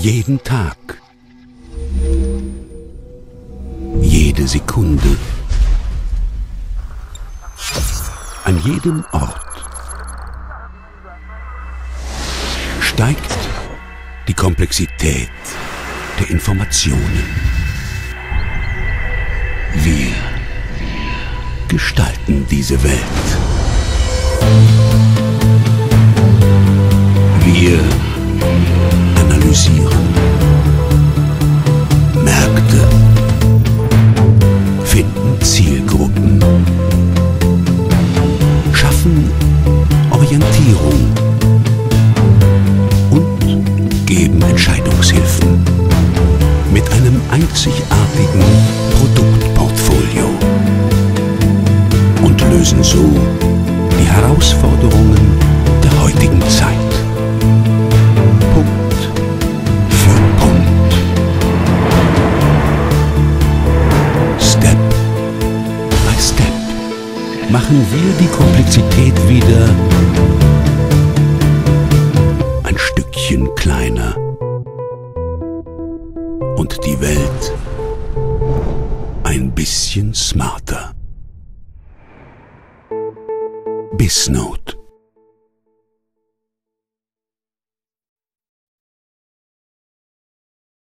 Jeden Tag. Jede Sekunde. An jedem Ort. Steigt die Komplexität der Informationen. Wir gestalten diese Welt. Wir analysieren Märkte, finden Zielgruppen, schaffen Orientierung. Und geben Entscheidungshilfen mit einem einzigartigen Produktportfolio. Und lösen so die Herausforderungen der heutigen Zeit. Machen wir die Komplexität wieder ein Stückchen kleiner und die Welt ein bisschen smarter. Bisnote